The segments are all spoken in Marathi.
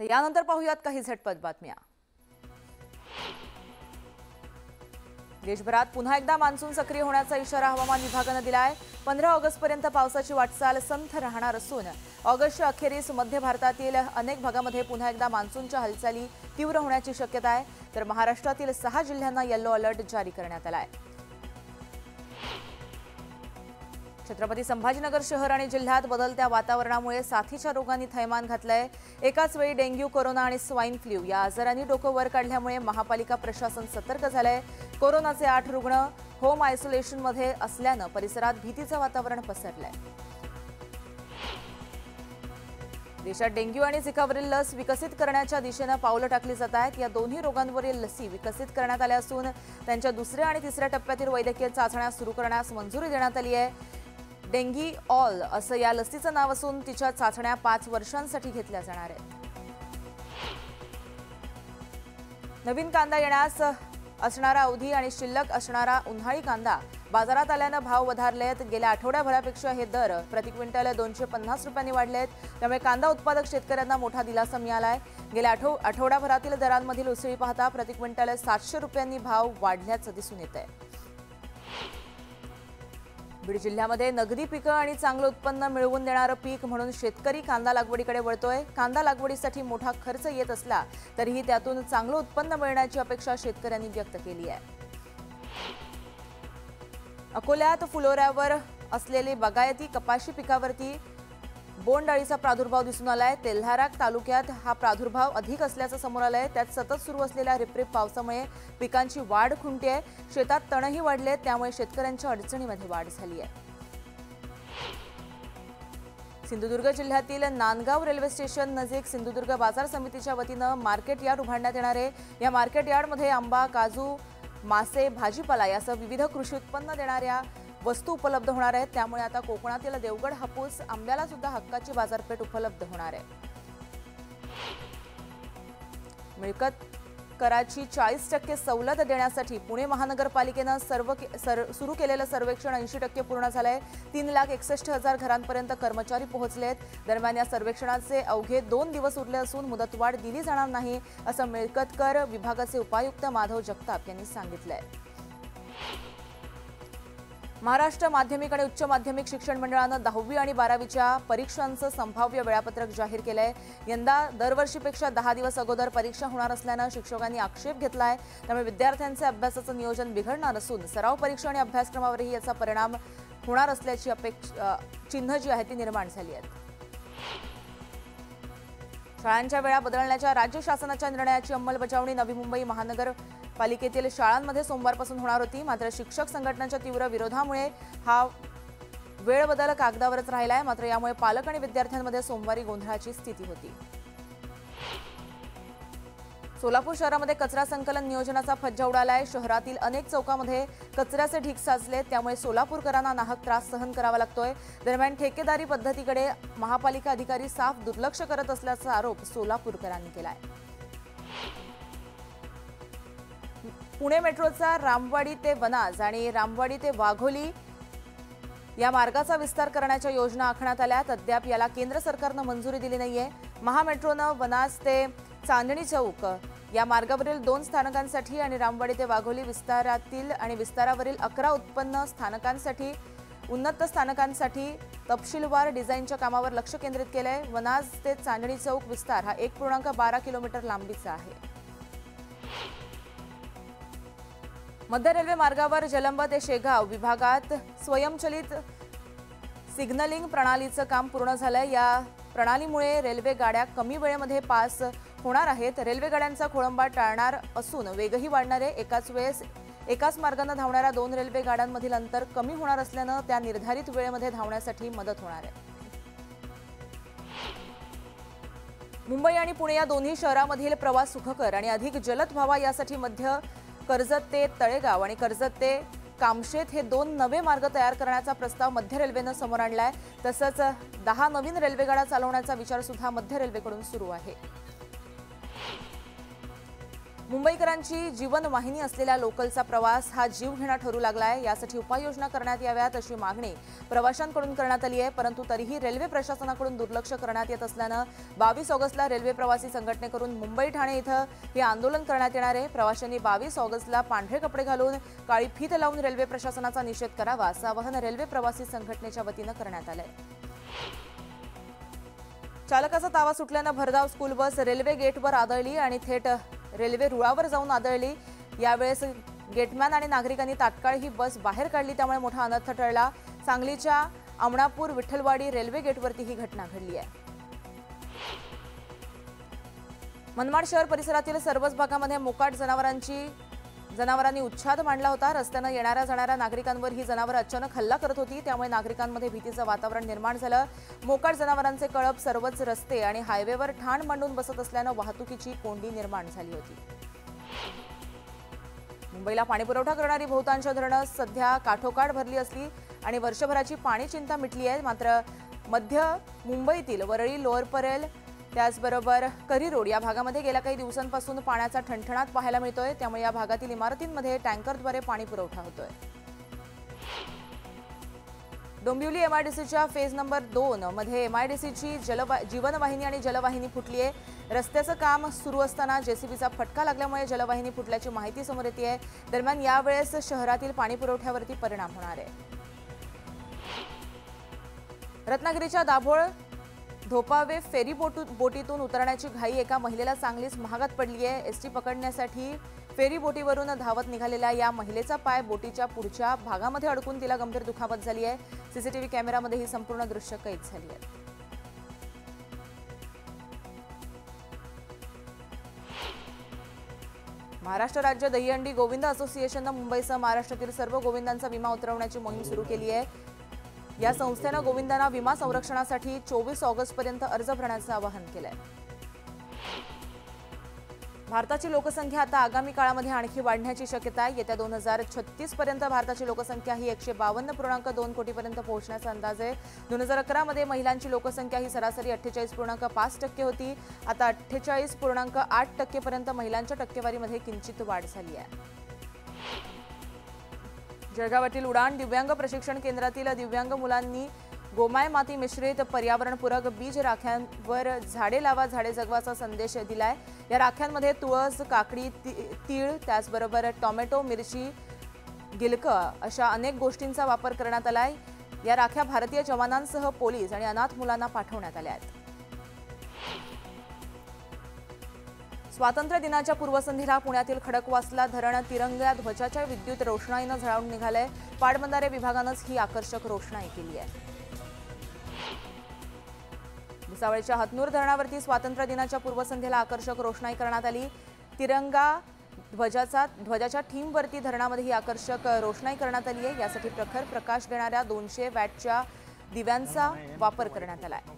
तर यानंतर पाहूयात काही झटपट बातम्या. देशभरात पुन्हा एकदा मान्सून सक्रिय होण्याचा इशारा हवामान विभागानं दिलाय. पंधरा ऑगस्टपर्यंत पावसाची वाटचाल संथ राहणार असून ऑगस्टच्या अखेरीस मध्य भारतातील अनेक भागामध्ये पुन्हा एकदा मान्सूनच्या हालचाली तीव्र होण्याची शक्यता आहे. तर महाराष्ट्रातील सहा जिल्ह्यांना येलो अलर्ट जारी करण्यात आला आहे छत्रपती संभाजीनगर शहर आणि जिल्ह्यात बदलत्या वातावरणामुळे साथीच्या रोगांनी थैमान घातलंय. एकाच वेळी डेंग्यू कोरोना आणि स्वाईन फ्ल्यू या आजारांनी डोकं वर काढल्यामुळे महापालिका प्रशासन सतर्क झालंय. कोरोनाचे आठ रुग्ण होम आयसोलेशनमध्ये असल्यानं परिसरात भीतीचं वातावरण पसरलंय. देशात डेंग्यू आणि झिकावरील लस विकसित करण्याच्या दिशेनं पावलं टाकली जात आहेत. या दोन्ही रोगांवरील लसी विकसित करण्यात आल्या असून त्यांच्या दुसऱ्या आणि तिसऱ्या टप्प्यातील वैद्यकीय चाचण्या सुरू करण्यास मंजुरी देण्यात आली आहे. डेंगी ऑल असं या लसीचं नाव असून तिच्या चाचण्या पाच वर्षांसाठी घेतल्या जाणार आहेत. नवीन कांदा येण्यास असणारा अवधी आणि शिल्लक असणारा उन्हाळी कांदा बाजारात आल्यानं भाव वधारलेत. गेल्या आठवड्याभरापेक्षा हे दर प्रति क्विंटल दोनशे पन्नास रुपयांनी वाढलेत. त्यामुळे कांदा उत्पादक शेतकऱ्यांना मोठा दिलासा मिळाला आहे गेल्या आठव आठवड्याभरातील दरांमधील उसळी पाहता प्रति क्विंटल सातशे रुपयांनी भाव वाढल्याचं दिसून येत आहे बीड जिल्ह्यामध्ये नगदी पिकं आणि चांगलं उत्पन्न मिळवून देणारं पीक म्हणून शेतकरी कांदा लागवडीकडे वळतोय. कांदा लागवडीसाठी मोठा खर्च येत असला तरीही त्यातून चांगलं उत्पन्न मिळण्याची अपेक्षा शेतकऱ्यांनी व्यक्त केली आहे. अकोल्यात फुलोऱ्यावर असलेली बागायती कपाशी पिकावरती बोंडअळीचा प्रादुर्भाव दिसून आलाय. तेल्हारा तालुक्यात हा प्रादुर्भाव अधिक असल्याचं समोर आलंय. त्यात सतत सुरू असलेल्या रिपरिप पावसामुळे पिकांची वाढ खुंटी आहे. शेतात तणही वाढले त्यामुळे शेतकऱ्यांच्या अडचणीमध्ये वाढ झाली आहे. सिंधुदुर्ग जिल्ह्यातील नांदगाव रेल्वे स्टेशन नजीक सिंधुदुर्ग बाजार समितीच्या वतीनं मार्केट यार्ड उभारण्यात येणार आहे. या मार्केट यार्डमध्ये आंबा काजू मासे भाजीपाला यासह विविध कृषी उत्पन्न देणाऱ्या वस्तू उपलब्ध होणार आहेत. त्यामुळे आता कोकणातील देवगड हापूस आंब्याला सुद्धा हक्काची बाजारपेठ उपलब्ध होणार आहे. मिळकत कराची चाळीस टक्के सवलत देण्यासाठी पुणे महानगरपालिकेनं सर्व सर सुरू केलेलं सर्वेक्षण ऐंशी टक्के पूर्ण झालं आहे तीन लाख एकसष्ट हजार घरांपर्यंत कर्मचारी पोहोचले आहेत दरम्यान या सर्वेक्षणाचे अवघे दोन दिवस उरले असून मुदतवाढ दिली जाणार नाही असं मिळकत कर विभागाचे उपायुक्त माधव जगताप यांनी सांगितलं आहे महाराष्ट्र माध्यमिक आणि उच्च माध्यमिक शिक्षण मंडळानं दहावी आणि बारावीच्या परीक्षांचं संभाव्य वेळापत्रक जाहीर केलंय. यंदा दरवर्षीपेक्षा दहा दिवस अगोदर परीक्षा होणार असल्यानं शिक्षकांनी आक्षेप घेतलाय. त्यामुळे विद्यार्थ्यांचे अभ्यासाचं नियोजन बिघडणार असून सराव परीक्षा आणि अभ्यासक्रमावरही याचा परिणाम होणार असल्याची अपेक्षा चिन्ह जी आहे ती निर्माण झाली आहेत. शाळांच्या वेळा बदलण्याच्या राज्य शासनाच्या निर्णयाची अंमलबजावणी नवी मुंबई महानगर पालिकेतील शाळांमध्ये सोमवारपासून होणार होती. मात्र शिक्षक संघटनांच्या तीव्र विरोधामुळे हा वेळ बदल कागदावरच राहिलाय. मात्र यामुळे पालक आणि विद्यार्थ्यांमध्ये सोमवारी गोंधळाची स्थिती होती. सोलापूर शहरामध्ये कचरा संकलन नियोजनाचा फज्जा उडालाय. शहरातील अनेक चौकामध्ये कचऱ्याचे ढीक साचले त्यामुळे सोलापूरकरांना नाहक त्रास सहन करावा लागतोय. दरम्यान ठेकेदारी पद्धतीकडे महापालिका अधिकारी साफ दुर्लक्ष करत असल्याचा आरोप सोलापूरकरांनी केलाय. पुणे मेट्रोचा रामवाडी ते वनाज आणि रामवाडी ते वाघोली या मार्गाचा विस्तार करण्याच्या योजना आखण्यात आल्या. अद्याप याला केंद्र सरकारनं मंजुरी दिली नाहीये. महामेट्रोनं वनाज ते चांदणी चौक या मार्गावरील दोन स्थानकांसाठी आणि रामवाडी ते वाघोली विस्तारातील आणि विस्तारावरील अकरा उत्पन्न स्थानकांसाठी उन्नत स्थानकांसाठी तपशीलवार डिझाईनच्या कामावर लक्ष केंद्रित केलंय. वनाज ते चांदणी चौक विस्तार हा एक पूर्णांक बारा किलोमीटर लांबीचा आहे. मध्य रेल्वे मार्गावर जलंब ते शेगाव विभागात स्वयंचलित सिग्नलिंग प्रणालीचं काम पूर्ण झालंय. या प्रणालीमुळे रेल्वे गाड्या कमी वेळेमध्ये पास होणार आहेत. रेल्वे गाड्यांचा खोळंबा टाळणार असून वेगही वाढणारे. एकाच वेळेस एकाच मार्गानं धावणाऱ्या दोन रेल्वे गाड्यांमधील अंतर कमी होणार असल्यानं त्या निर्धारित वेळेमध्ये धावण्यासाठी मदत होणार आहे. मुंबई आणि पुणे या दोन्ही शहरामधील प्रवास सुखकर आणि अधिक जलद व्हावा यासाठी मध्य कर्जत ते तळेगाव आणि कर्जत ते कामशेत हे दोन नवे मार्ग तयार करण्याचा प्रस्ताव मध्य रेल्वेनं समोर आणला आहे तसंच दहा नवीन रेल्वेगाड्या चालवण्याचा विचार सुद्धा मध्य रेल्वेकडून सुरू आहे. मुंबईकरांची जीवनवाहिनी असलेल्या लोकलचा प्रवास हा जीवघेणा ठरू लागलाय. यासाठी उपाययोजना करण्यात याव्यात अशी मागणी प्रवाशांकडून करण्यात आली आहे. परंतु तरीही रेल्वे प्रशासनाकडून दुर्लक्ष करण्यात येत असल्यानं बावीस ऑगस्टला रेल्वे प्रवासी संघटनेकडून मुंबई ठाणे इथं हे आंदोलन करण्यात येणार आहे. प्रवाशांनी बावीस ऑगस्टला पांढरे कपडे घालून काळी फीत लावून रेल्वे प्रशासनाचा निषेध करावा असं आवाहन रेल्वे प्रवासी संघटनेच्या वतीनं करण्यात आलंय. चालकाचा तावा सुटल्यानं भरधाव स्कूल बस रेल्वे गेटवर आदळली आणि थेट रेल्वे रुळावर जाऊन आदळली. यावेळेस गेटमॅन आणि नागरिकांनी तात्काळ ही बस बाहेर काढली. त्यामुळे मोठा अनर्थ टळला. सांगलीच्या अमणापूर विठ्ठलवाडी रेल्वे गेटवरती ही घटना घडली आहे. मनमाड शहर परिसरातील सर्वच भागामध्ये मोकाट जनावरांची जनावरांनी उच्छाद मांडला होता. रस्त्यानं येणाऱ्या जाणाऱ्या नागरिकांवर ही जनावरं अचानक हल्ला करत होती. त्यामुळे नागरिकांमध्ये भीतीचं वातावरण निर्माण झालं. मोकाट जनावरांचे कळप सर्वच रस्ते आणि हायवेवर ठाण मांडून बसत असल्यानं वाहतुकीची कोंडी निर्माण झाली होती. मुंबईला पाणीपुरवठा करणारी बहुतांश धरणं सध्या काठोकाठ भरली असली आणि वर्षभराची पाणी चिंता मिटली आहे. मात्र मध्य मुंबईतील वरळी लोअर परेल त्याचबरोबर करी रोड या भागामध्ये गेल्या काही दिवसांपासून पाण्याचा ठणठणाट पाहायला मिळतोय. त्यामुळे या भागातील इमारतींमध्ये टँकरद्वारे पाणी पुरवठा होतोय. डोंबिवली एमआयडीसीच्या फेज नंबर दोन मध्ये एमआयडीसीची जलवा जीवनवाहिनी आणि जलवाहिनी फुटली आहे रस्त्याचं काम सुरू असताना जेसीबीचा फटका लागल्यामुळे जलवाहिनी फुटल्याची माहिती समोर येते आहे दरम्यान यावेळेस शहरातील पाणी पुरवठ्यावरती परिणाम होणार आहे. रत्नागिरीच्या दाभोळ धोपावे फेरी बोटू बोटीतून उतरण्याची घाई एका महिलेला चांगलीच महागात पडली आहे. एसटी पकडण्यासाठी फेरी बोटीवरून धावत निघालेल्या या महिलेचा पाय बोटीच्या पुढच्या भागामध्ये अडकून तिला गंभीर दुखापत झाली आहे. सीसीटीव्ही कॅमेरामध्ये ही संपूर्ण दृश्य कैद झाली आहेत महाराष्ट्र राज्य दहीहंडी गोविंद असोसिएशननं मुंबईसह महाराष्ट्रातील सर्व गोविंदांचा विमा उतरवण्याची मोहीम सुरू केली आहे. या संस्थेनं गोविंदांना विमा संरक्षणासाठी चोवीस ऑगस्टपर्यंत अर्ज भरण्याचं आवाहन केलंय. भारताची लोकसंख्या आता आगामी काळामध्ये आणखी वाढण्याची शक्यता आहे. येत्या दोन हजार छत्तीस पर्यंत भारताची लोकसंख्या ही एकशे बावन्न पूर्णांक दोन कोटीपर्यंत पोहोचण्याचा अंदाज आहे. दोन हजार अकरामध्ये महिलांची लोकसंख्या ही सरासरी अठ्ठेचाळीस पूर्णांक पाच टक्के होती. आता अठ्ठेचाळीस पूर्णांक आठ टक्केपर्यंत महिलांच्या टक्केवारीमध्ये किंचित वाढ झाली आहे. जळगावातील उडाण दिव्यांग प्रशिक्षण केंद्रातील दिव्यांग मुलांनी गोमाय माती मिश्रित पर्यावरणपूरक बीज राख्यांवर झाडे लावा झाडे जगवाचा संदेश दिलाय. या राख्यांमध्ये तुळस काकडी तीळ त्याचबरोबर टॉमॅटो मिरची गिलकं अशा अनेक गोष्टींचा वापर करण्यात आलाय. या राख्या भारतीय जवानांसह पोलीस आणि अनाथ मुलांना पाठवण्यात आल्या आहेत. स्वातंत्र्य दिनाच्या पूर्वसंध्येला पुण्यातील खडकवासला धरण तिरंग्या ध्वजाच्या विद्युत रोषणाईनं झळावून निघालंय. पाटबंधारे विभागानंच ही आकर्षक रोषणाई केली आहे भुसावळच्या हतनूर धरणावरती स्वातंत्र्य दिनाच्या पूर्वसंध्येला आकर्षक रोषणाई करण्यात आली. तिरंगा ध्वजाचा ध्वजाच्या थीमवरती धरणामध्ये ही आकर्षक रोषणाई करण्यात आली आहे यासाठी प्रखर प्रकाश देणाऱ्या दोनशे वॅटच्या दिव्यांचा वापर करण्यात आला आहे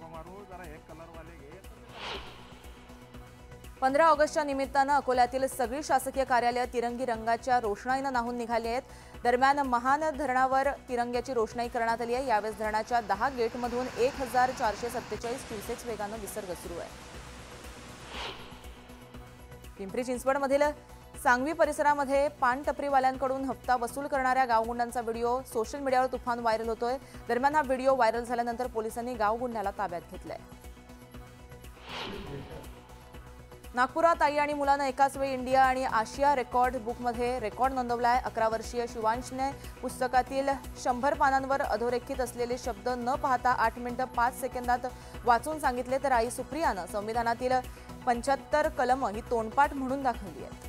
पंधरा ऑगस्टच्या निमित्तानं अकोल्यातील सगळी शासकीय कार्यालयं तिरंगी रंगाच्या रोषणाईनं नाहून निघाली आहेत. दरम्यान महान धरणावर तिरंग्याची रोषणाई करण्यात आली आहे. यावेळेस धरणाच्या दहा गेटमधून एक हजार चारशे सत्तेचाळीस क्युसेक्स वेगानं विसर्ग सुरू आहे. पिंपरी चिंचवडमधील सांगवी परिसरामध्ये पान टपरीवाल्यांकडून हप्ता वसूल करणाऱ्या गावगुंडांचा व्हिडिओ सोशल मीडियावर तुफान व्हायरल होतोय. दरम्यान हा व्हिडिओ व्हायरल झाल्यानंतर पोलिसांनी गावगुंडाला ताब्यात घेतलाय. नागपुरात आई आणि मुलानं एकाच वेळी इंडिया आणि आशिया रेकॉर्ड बुकमध्ये रेकॉर्ड नोंदवला आहे. अकरा वर्षीय शिवांशने पुस्तकातील शंभर पानांवर अधोरेखित असलेले शब्द न पाहता आठ मिनिटं पाच सेकंदात वाचून सांगितले तर आई सुप्रियानं. संविधानातील पंच्याहत्तर कलमं ही तोंडपाठ म्हणून दाखवली आहेत.